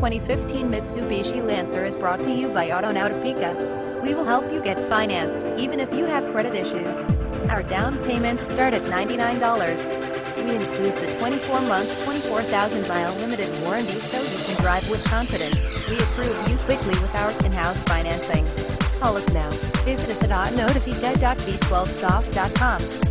2015 Mitsubishi Lancer is brought to you by Auto Topeka. We will help you get financed, even if you have credit issues. Our down payments start at $99. We include the 24-month, 24,000-mile limited warranty so you can drive with confidence. We approve you quickly with our in-house financing. Call us now. Visit us at autonowtopeka.v12soft.com.